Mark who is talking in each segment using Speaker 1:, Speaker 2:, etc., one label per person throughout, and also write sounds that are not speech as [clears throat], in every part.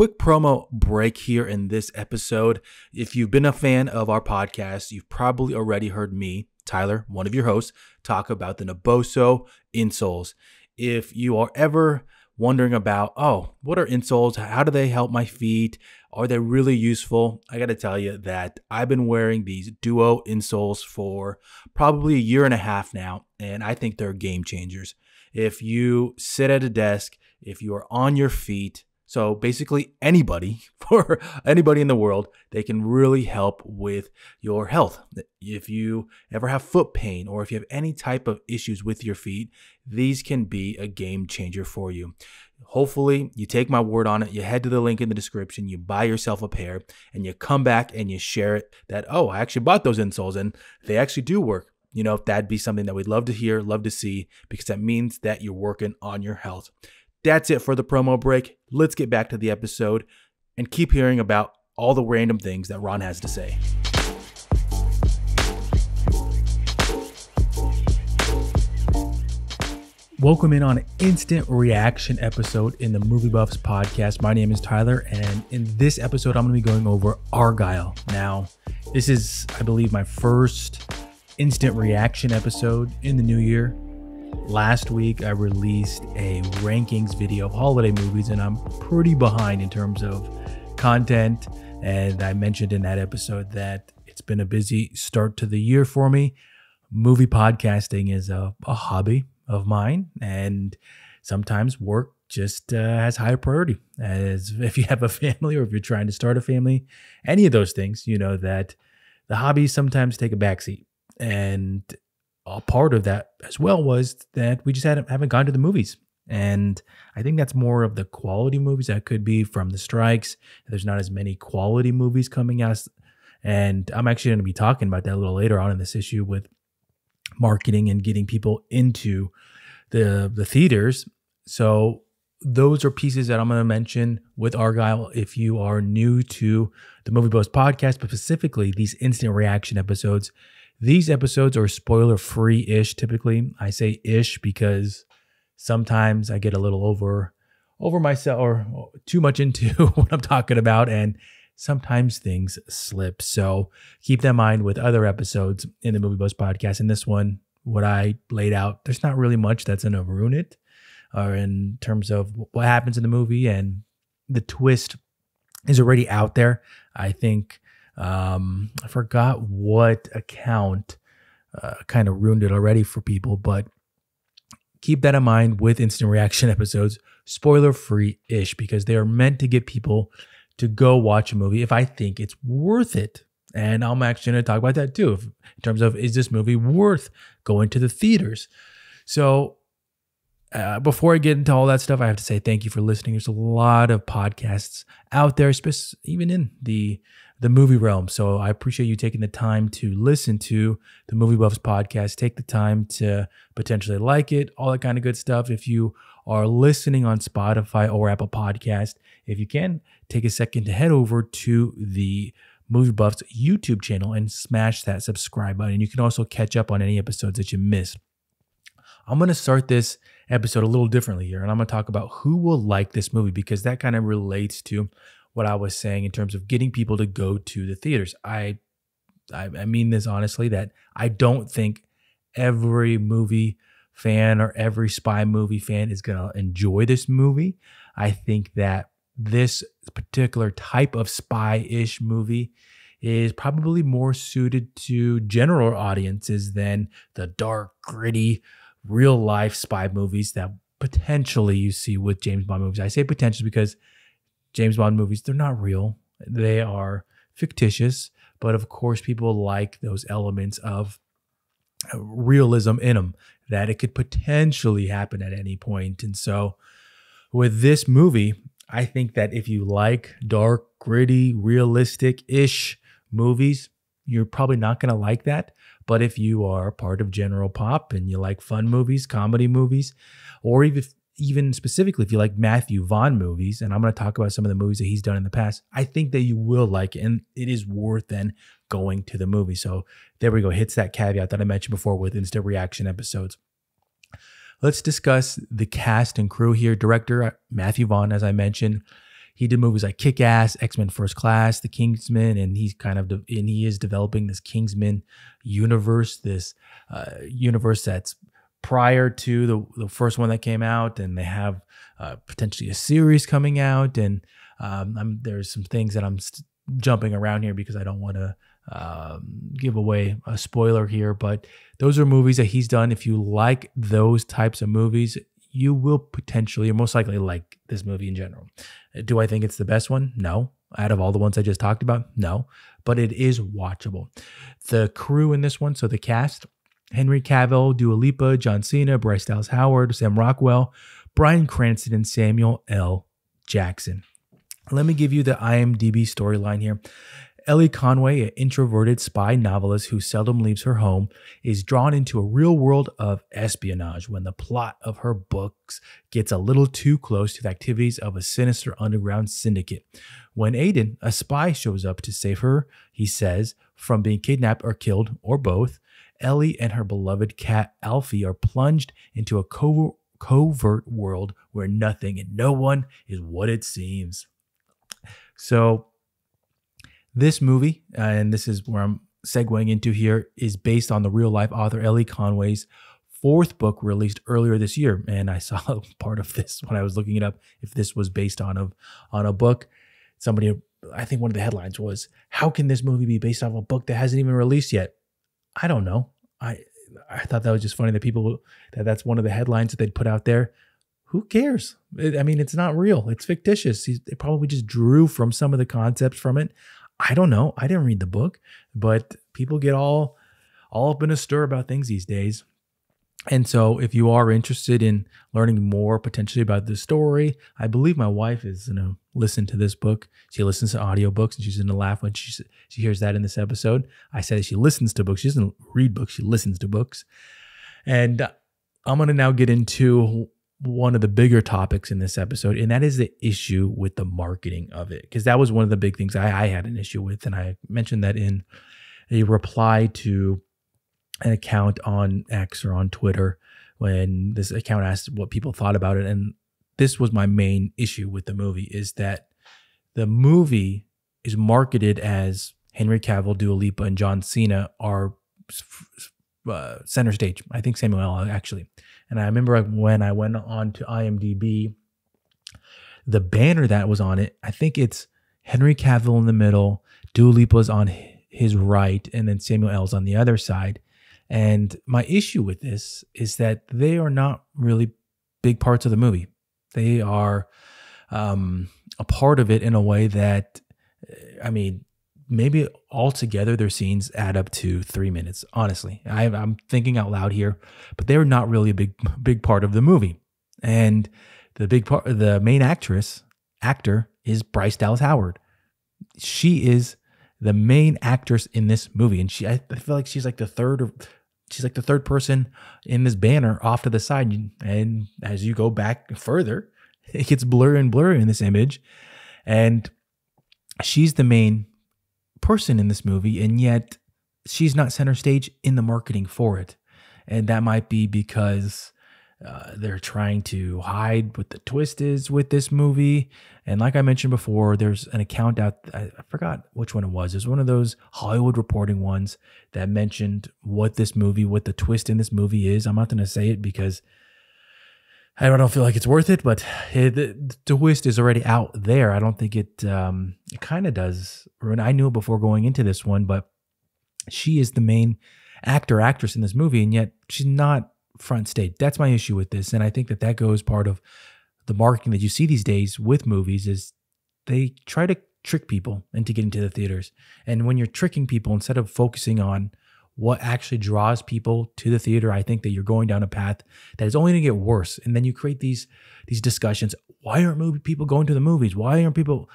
Speaker 1: quick promo break here in this episode. If you've been a fan of our podcast, you've probably already heard me, Tyler, one of your hosts, talk about the Naboso insoles. If you are ever wondering about, oh, what are insoles? How do they help my feet? Are they really useful? I got to tell you that I've been wearing these Duo insoles for probably a year and a half now, and I think they're game changers. If you sit at a desk, if you are on your feet, so basically, anybody, [laughs] for anybody in the world, they can really help with your health. If you ever have foot pain or if you have any type of issues with your feet, these can be a game changer for you. Hopefully, you take my word on it. You head to the link in the description, you buy yourself a pair, and you come back and you share it that, oh, I actually bought those insoles and they actually do work. You know, that'd be something that we'd love to hear, love to see, because that means that you're working on your health. That's it for the promo break. Let's get back to the episode and keep hearing about all the random things that Ron has to say. Welcome in on an instant reaction episode in the Movie Buffs podcast. My name is Tyler, and in this episode, I'm going to be going over Argylle. Now, this is, I believe, my first instant reaction episode in the new year. Last week, I released a rankings video of holiday movies, and I'm pretty behind in terms of content. And I mentioned in that episode that it's been a busy start to the year for me. Movie podcasting is a, a hobby of mine, and sometimes work just uh, has higher priority. As [laughs] if you have a family or if you're trying to start a family, any of those things, you know that the hobbies sometimes take a backseat. And a part of that as well was that we just hadn't haven't gone to the movies. And I think that's more of the quality movies that could be from the strikes. There's not as many quality movies coming out. And I'm actually going to be talking about that a little later on in this issue with marketing and getting people into the the theaters. So those are pieces that I'm going to mention with Argylle If you are new to the Movie Buffs podcast, but specifically these instant reaction episodes, these episodes are spoiler free ish typically. I say ish because sometimes I get a little over over myself or too much into [laughs] what I'm talking about and sometimes things slip. So keep that in mind with other episodes in the Movie Buffs podcast. In this one, what I laid out, there's not really much that's gonna ruin it or in terms of what happens in the movie and the twist is already out there. I think um, I forgot what account uh, kind of ruined it already for people, but keep that in mind with instant reaction [laughs] episodes, spoiler free ish, because they are meant to get people to go watch a movie if I think it's worth it. And I'm actually going to talk about that too, if, in terms of is this movie worth going to the theaters? So, uh, before I get into all that stuff, I have to say thank you for listening. There's a lot of podcasts out there, even in the the movie realm. So I appreciate you taking the time to listen to the Movie Buffs podcast. Take the time to potentially like it, all that kind of good stuff. If you are listening on Spotify or Apple Podcast, if you can, take a second to head over to the Movie Buffs YouTube channel and smash that subscribe button. You can also catch up on any episodes that you missed. I'm going to start this episode a little differently here, and I'm going to talk about who will like this movie because that kind of relates to what I was saying in terms of getting people to go to the theaters. I, I, I mean this honestly that I don't think every movie fan or every spy movie fan is going to enjoy this movie. I think that this particular type of spy ish movie is probably more suited to general audiences than the dark, gritty, real life spy movies that potentially you see with James Bond movies. I say potentially because James Bond movies, they're not real. They are fictitious, but of course, people like those elements of uh, realism in them that it could potentially happen at any point. And so, with this movie, I think that if you like dark, gritty, realistic ish movies, you're probably not going to like that. But if you are part of general pop and you like fun movies, comedy movies, or even even specifically if you like Matthew Vaughn movies, and I'm going to talk about some of the movies that he's done in the past, I think that you will like it, and it is worth then going to the movie. So there we go. Hits that caveat that I mentioned before with instant reaction episodes. Let's discuss the cast and crew here. Director Matthew Vaughn, as I mentioned, he did movies like Kick Ass, X Men First Class, The Kingsman, and he's kind of de- and he is developing this Kingsman universe, this uh, universe that's prior to the the first one that came out, and they have uh, potentially a series coming out, and um, there's some things that I'm jumping around here because I don't want to um, give away a spoiler here, but those are movies that he's done. If you like those types of movies, you will potentially or most likely like this movie in general. Do I think it's the best one? No. Out of all the ones I just talked about, no. But it is watchable. The crew in this one, so the cast Henry Cavill, Dua Lipa, John Cena, Bryce Dallas Howard, Sam Rockwell, Bryan Cranston, and Samuel L. Jackson. Let me give you the IMDb storyline here. Elly Conway, an introverted spy novelist who seldom leaves her home, is drawn into a real world of espionage when the plot of her books gets a little too close to the activities of a sinister underground syndicate. When Aiden, a spy, shows up to save her, he says, from being kidnapped or killed, or both, Elly and her beloved cat Alfie are plunged into a covert, covert world where nothing and no one is what it seems. So, this movie, uh, and this is where I'm segueing into here, is based on the real life author Elly Conway's fourth book released earlier this year. And I saw [laughs] part of this when I was looking it up if this was based on a on a book. Somebody, I think one of the headlines was, "How can this movie be based off a book that hasn't even released yet?" I don't know. I I thought that was just funny that people that that's one of the headlines that they'd put out there. Who cares? I mean, it's not real. It's fictitious. They probably just drew from some of the concepts from it. I don't know. I didn't read the book, but people get all all up in a stir about things these days. And so, if you are interested in learning more potentially about this story, I believe my wife is going to listen to this book. She listens to audiobooks and she's going to laugh when she, she hears that in this episode. I said she listens to books. She doesn't read books, she listens to books. And I'm going to now get into one of the bigger topics in this episode, and that is the issue with the marketing of it. Because that was one of the big things I, I had an issue with. And I mentioned that in a reply to an account on X or on Twitter when this account asked what people thought about it. And this was my main issue with the movie is that the movie is marketed as Henry Cavill, Dua Lipa, and John Cena are uh, center stage. I think Samuel L. actually. And I remember when I went on to IMDb, the banner that was on it, I think it's Henry Cavill in the middle, Dua Lipa's on his right, and then Samuel L's on the other side. And my issue with this is that they are not really big parts of the movie. They are um, a part of it in a way that, I mean, maybe altogether their scenes add up to three minutes. Honestly, I, am thinking out loud here, but they're not really a big, [laughs] big part of the movie. And the big part, the main actress, actor is Bryce Dallas Howard. She is the main actress in this movie, and she, I feel like she's like the third or she's like the third person in this banner off to the side. And as you go back further, [laughs] it gets blurry and blurry in this image. And she's the main person in this movie, and yet she's not center stage in the marketing for it. And that might be because uh, they're trying to hide what the twist is with this movie. And like I mentioned before, there's an account out, I, I forgot which one it was. It's one of those Hollywood reporting ones that mentioned what this movie, what the twist in this movie is. I'm not going to say it because I don't feel like it's worth it, but it, the, the, twist is already out there. I don't think it, um, it kind of does. I knew it before going into this one, but she is the main actor, actress in this movie, and yet she's not front stage. That's my issue with this, and I think that that goes part of the marketing that you see these days with movies is they try to trick people into getting to the theaters. And when you're tricking people instead of focusing on what actually draws people to the theater, I think that you're going down a path that is only going to get worse. And then you create these these discussions. Why aren't movie people going to the movies? Why aren't people?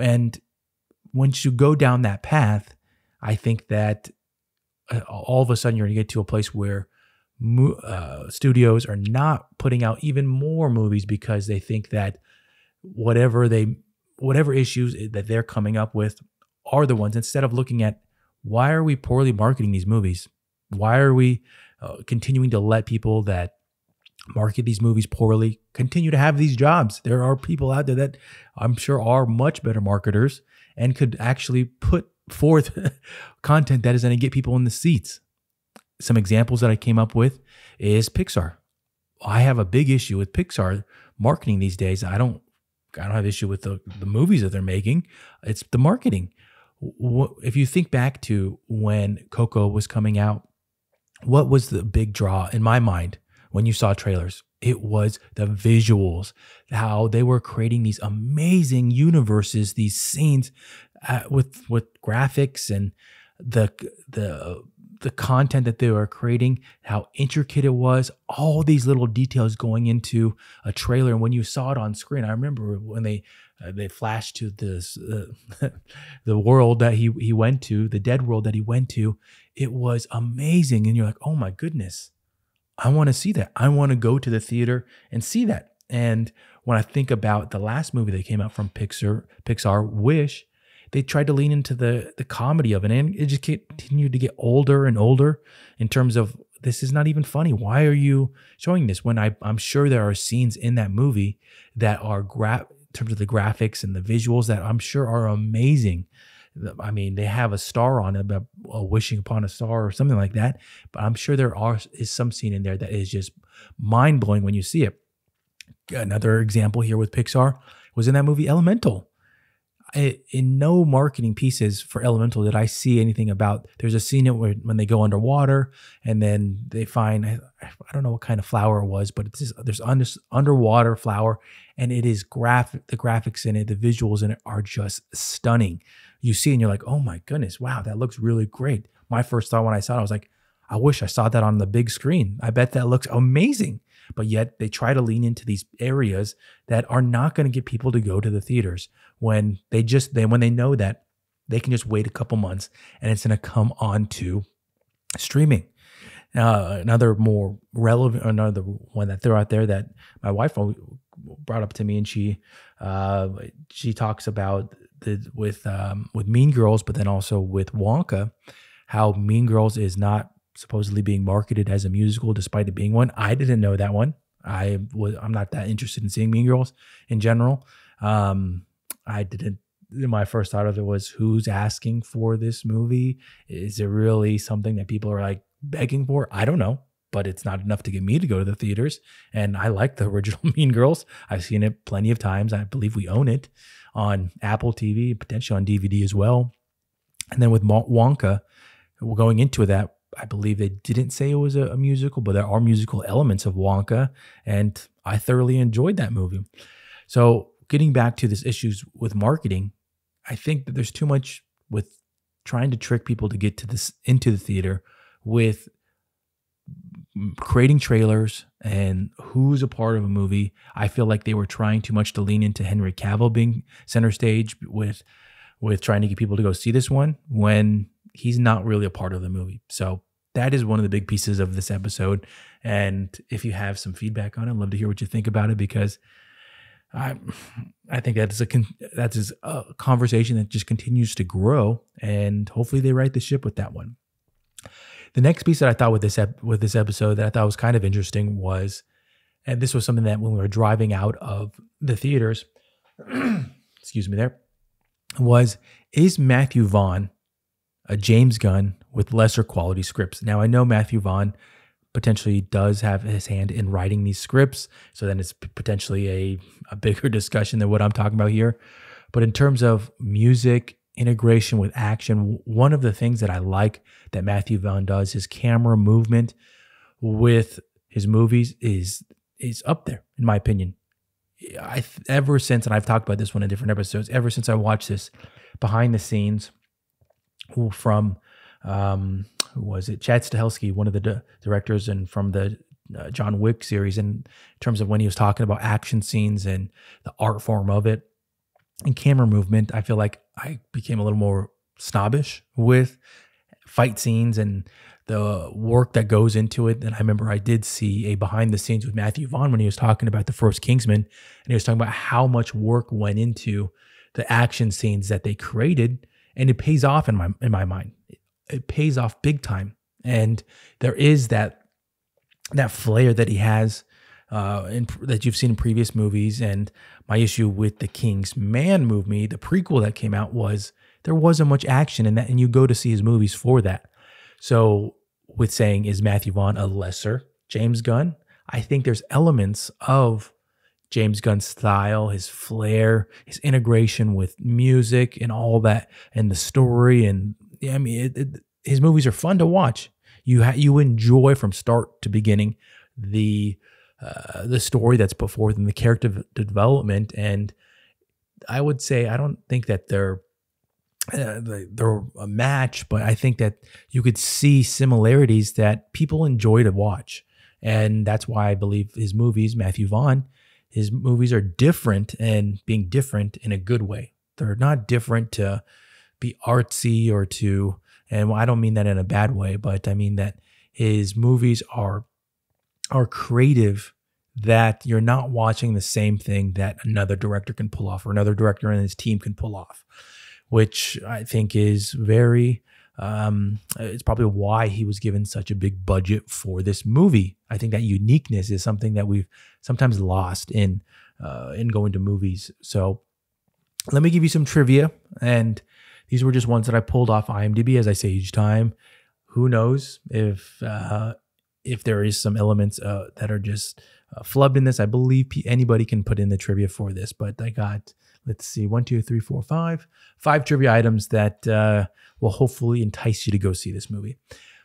Speaker 1: And once you go down that path, I think that uh, all of a sudden you're going to get to a place where uh, studios are not putting out even more movies because they think that whatever they whatever issues that they're coming up with are the ones instead of looking at why are we poorly marketing these movies why are we uh, continuing to let people that market these movies poorly continue to have these jobs. There are people out there that I'm sure are much better marketers and could actually put forth [laughs] content that is going to get people in the seats. Some examples that I came up with is Pixar. I have a big issue with Pixar marketing these days. I don't I don't have issue with the, the movies that they're making. It's the marketing. If you think back to when Coco was coming out, what was the big draw in my mind when you saw trailers? It was the visuals, how they were creating these amazing universes, these scenes uh, with with graphics and the the the content that they were creating, how intricate it was, all these little details going into a trailer. And when you saw it on screen, I remember when they uh, they flashed to this uh, [laughs] the world that he he went to, the dead world that he went to. It was amazing, and you're like, oh my goodness, I want to see that. I want to go to the theater and see that. And when I think about the last movie that came out from Pixar, Pixar, Wish, they tried to lean into the the comedy of it, and it just continued to get older and older in terms of this is not even funny. Why are you showing this when I I'm sure there are scenes in that movie that are gra- in terms of the graphics and the visuals that I'm sure are amazing. I mean, they have a star on it, about uh, wishing upon a star or something like that. But I'm sure there are is some scene in there that is just mind blowing when you see it. Another example here with Pixar was in that movie Elemental. In no marketing pieces for Elemental did I see anything about. There's a scene where when they go underwater and then they find I, I don't know what kind of flower it was, but it's just, there's under, underwater flower and it is graphic. The graphics in it, the visuals in it are just stunning you see and you're like, oh my goodness, wow, that looks really great. My first thought when I saw it, I was like, I wish I saw that on the big screen. I bet that looks amazing. But yet they try to lean into these areas that are not going to get people to go to the theaters when they just they when they know that they can just wait a couple months and it's going to come on to streaming. Uh, another more relevant, another one that they're out there that my wife brought up to me, and she uh, she talks about the with um, with Mean Girls, but then also with Wonka, how Mean Girls is not supposedly being marketed as a musical, despite it being one. I didn't know that one. I was I'm not that interested in seeing Mean Girls in general. Um, I didn't. My first thought of it was, who's asking for this movie? Is it really something that people are like begging for? I don't know but it's not enough to get me to go to the theaters. And I like the [laughs] original Mean Girls. I've seen it plenty of times. I believe we own it on Apple TV, potentially on DVD as well. And then with Wonka, we're going into that, I believe they didn't say it was a, a musical, but there are musical elements of Wonka, and I thoroughly enjoyed that movie. So, getting back to this issues with marketing, I think that there's too much with trying to trick people to get to this into the theater with creating trailers and who's a part of a movie. I feel like they were trying too much to lean into Henry Cavill being center stage with with trying to get people to go see this one when he's not really a part of the movie. So that is one of the big pieces of this episode. And if you have some feedback on it, I'd love to hear what you think about it because I I think that is a that is a conversation that just continues to grow, and hopefully they right the ship with that one. The next piece that I thought with this ep- with this episode that I thought was kind of interesting was, and this was something that when we were driving out of the theaters, [clears throat] excuse me, there was is Matthew Vaughn a James Gunn with lesser quality scripts? Now I know Matthew Vaughn potentially does have his hand in writing these scripts, so then it's potentially a a bigger [laughs] discussion than what I'm talking about here. But in terms of music integration with action. One of the things that I like that Matthew Vaughn does, his camera movement with his movies is is up there in my opinion. I ever since, and I've talked about this one in different episodes. Ever since I watched this behind the scenes from um, who was it? Chad Stahelski, one of the di- directors, and from the uh, John Wick series, in terms of when he was talking about action scenes and the art form of it and camera movement, I feel like I became a little more snobbish with fight scenes and the work that goes into it. And I remember I did see a behind the scenes with Matthew Vaughn when he was talking about the first Kingsman, and he was talking about how much work went into the action scenes that they created, and it pays off in my in my mind. It, pays off big time, and there is that that flair that he has uh, in, that you've seen in previous movies. And my issue with the King's Man movie, the prequel that came out, was there wasn't much action in that, and you go to see his movies for that. So, with saying, is Matthew Vaughn a lesser James Gunn? I think there's elements of James Gunn's style, his flair, his integration with music and all that, and the story. And I mean, it, it, his movies are fun to watch. You ha- you enjoy from start to beginning the uh, the story that's put forth and the character development. And I would say I don't think that they're uh, they're a match, but I think that you could see similarities that people enjoy to watch. And that's why I believe his movies, Matthew Vaughn, his movies are different and being different in a good way. They're not different to be artsy or to, and I don't mean that in a bad way, but I mean that his movies are are creative that you're not watching the same thing that another director can pull off or another director and his team can pull off, which I think is very um, it's probably why he was given such a big budget for this movie. I think that uniqueness is something that we've sometimes lost in uh, in going to movies. So let me give you some trivia, and these were just ones that I pulled off IMDb, as I say each time. Who knows if uh, if there is some elements uh, that are just uh, flubbed in this? I believe anybody can put in the trivia for this, but I got let's see, one, two, three, four, five, five trivia items that uh, will hopefully entice you to go see this movie.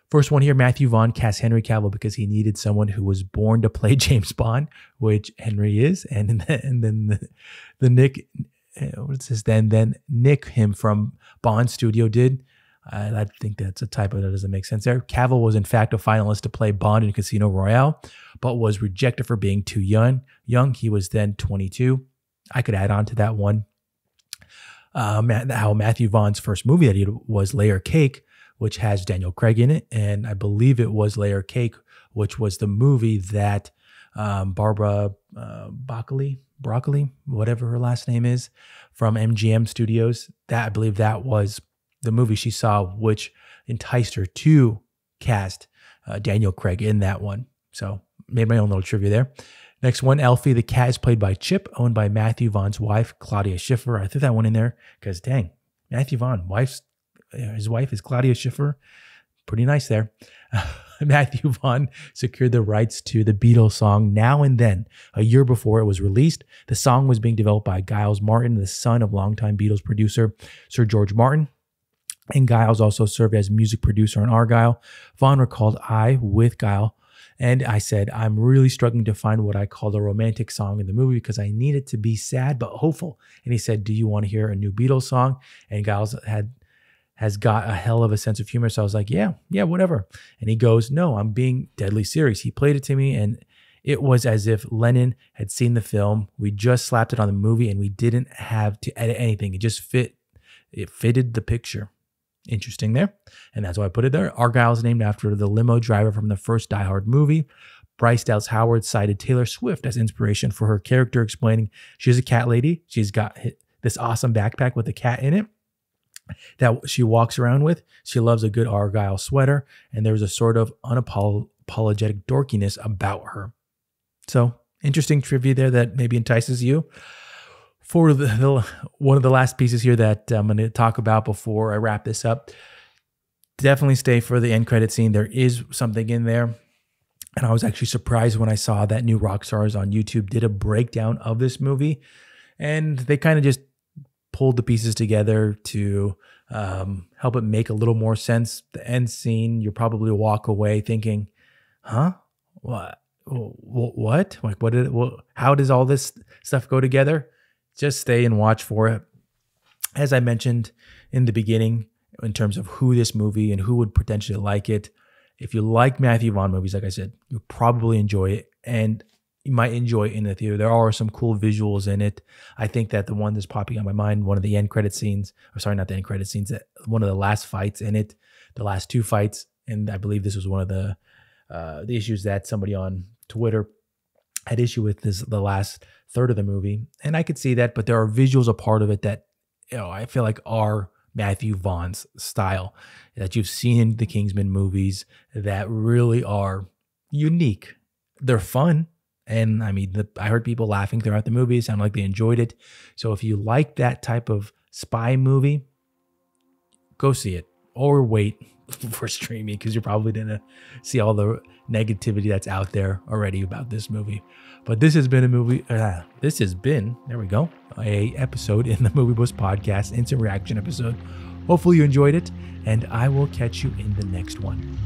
Speaker 1: First one here Matthew Vaughn cast Henry Cavill because he needed someone who was born to play [laughs] James Bond, which Henry is. And then, [laughs] and then the, the Nick, what's this? Then, then Nick, him from Bond Studio, did. Uh, I think that's a typo that doesn't make sense there. Cavill was in fact a finalist to play Bond in Casino Royale, but was rejected for being too young. Young, he was then 22. I could add on to that one. Uh, how Matthew Vaughn's first movie that he did was Layer Cake, which has Daniel Craig in it, and I believe it was Layer Cake, which was the movie that um, Barbara uh, Broccoli, Broccoli, whatever her last name is, from MGM Studios. That I believe that was the movie she saw, which enticed her to cast uh, Daniel Craig in that one. So made my own little trivia there. Next one, Elfie the cat is played by Chip, owned by Matthew Vaughn's wife, Claudia Schiffer. I threw that one in there because dang, Matthew Vaughn, wife's his wife is Claudia Schiffer. Pretty nice there. [laughs] [laughs] Matthew Vaughn secured the rights to the Beatles song Now and Then. A year before it was released, the song was being developed by Giles Martin, the son of longtime Beatles producer Sir George Martin. And Giles also served as music producer on Argylle. Vaughn recalled, I, with Giles, and I said, I'm really struggling to find what I call a romantic song in the movie because I need it to be sad but hopeful. And he said, Do you want to hear a new Beatles song? And Giles had has got a hell of a sense of humor. So I was like, Yeah, yeah, whatever. And he goes, No, I'm being deadly serious. He played it to me and it was as if Lennon had seen the film. We just slapped it on the movie and we didn't have to edit anything. It just fit, it fitted the picture. Interesting there. And that's why I put it there. Argylle is named after the limo driver from the first Die Hard movie. Bryce Dallas Howard cited Taylor Swift as inspiration for her character, explaining she's a cat lady. She's got this awesome backpack with a cat in it that she walks around with. She loves a good Argyle sweater, and there's a sort of unapologetic dorkiness about her. So, interesting trivia there that maybe entices you for the, the, one of the last pieces here that I'm going to talk about before I wrap this up, definitely stay for the end credit scene. There is something in there. And I was actually surprised when I saw that New Rockstars on YouTube did a breakdown of this movie. And they kind of just pulled the pieces together to um, help it make a little more sense. The end scene, you'll probably walk away thinking, huh? What? What? Like, what did, what, how does all this stuff go together? just stay and watch for it. As I mentioned in the beginning, in terms of who this movie and who would potentially like it, if you like Matthew Vaughn movies, like I said, you'll probably enjoy it. And you might enjoy in the theater. There are some cool visuals in it. I think that the one that's popping on my mind, one of the end credit scenes, or sorry, not the end credit scenes, that one of the last fights in it, the last two fights, and I believe this was one of the uh, the issues that somebody on Twitter had issue with this the last third of the movie, and I could see that. But there are visuals a part of it that you know I feel like are Matthew Vaughn's style that you've seen in the Kingsman movies that really are unique. They're fun And I mean, the, I heard people laughing throughout the movie. It sounded like they enjoyed it. So if you like that type of spy movie, go see it or wait [laughs] for streaming because you're probably gonna see all the negativity that's out there already about this movie. But this has been a movie. Uh, this has been there we go a episode in the Movie Buffs podcast instant reaction episode. Hopefully you enjoyed it, and I will catch you in the next one.